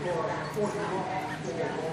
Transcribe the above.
or 41 or